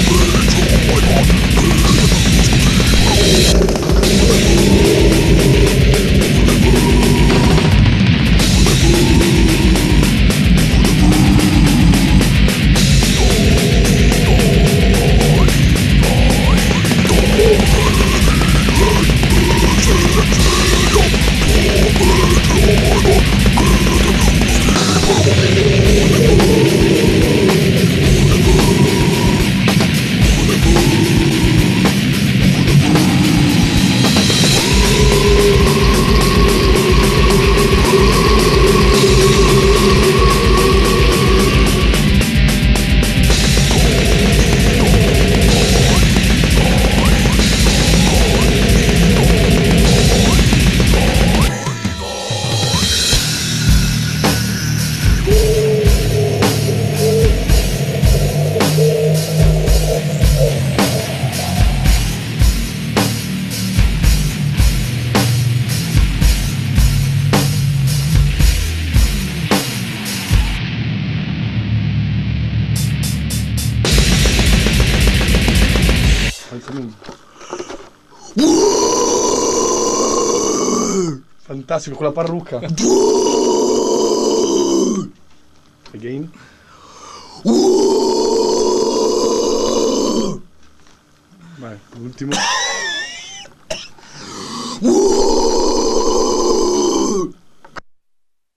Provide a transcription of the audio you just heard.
Don't be too prima. Fantastico, con la parrucca. Again. Vai, l'ultimo.